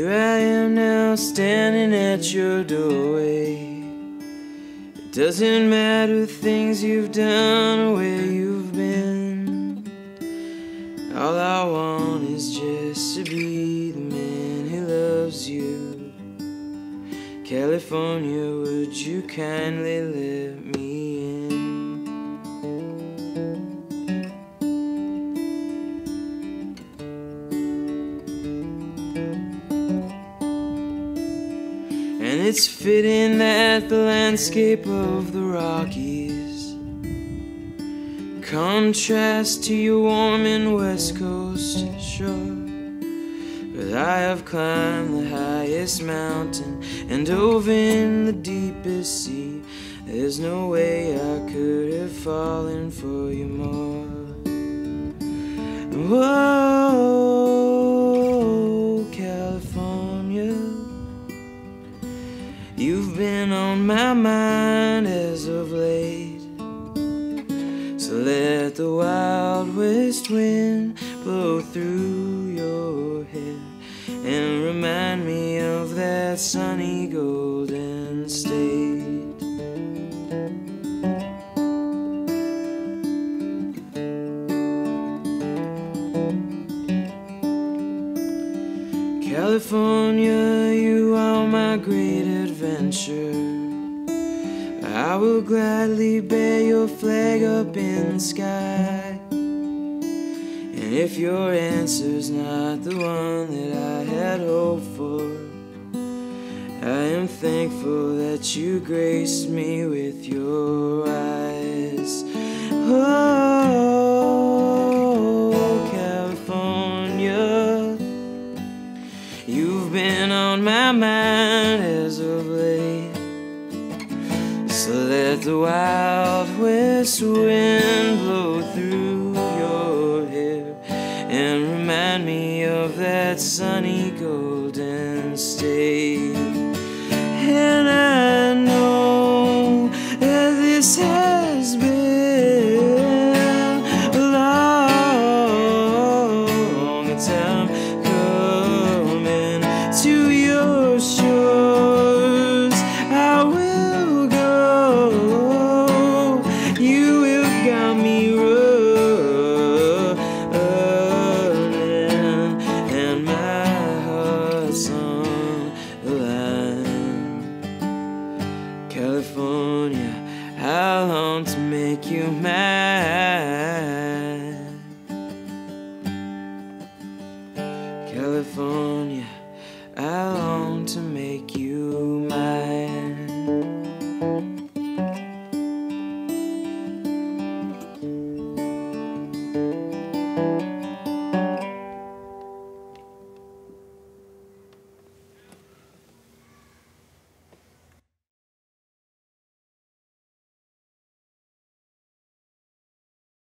now standing at your doorway. It doesn't matter things you've done or where you've been. All I want is just to be the man who loves you. California, would you kindly let me in? It's fitting that the landscape of the Rockies contrasts to your warm and west coast shore. But I have climbed the highest mountain and dove in the deepest sea. There's no way I could have fallen for you more. Whoa, You've been on my mind as of late. So let the wild west wind blow through your hair and remind me of that sunny golden state. California, you are my great adventure. I will gladly bear your flag up in the sky. And if your answer's not the one that I had hoped for, I am thankful that you graced me with your eyes. Oh, So let the wild west wind blow through your hair and remind me of that sunny golden state. alone, yeah, how long to make you mad? California, how long to make you mine?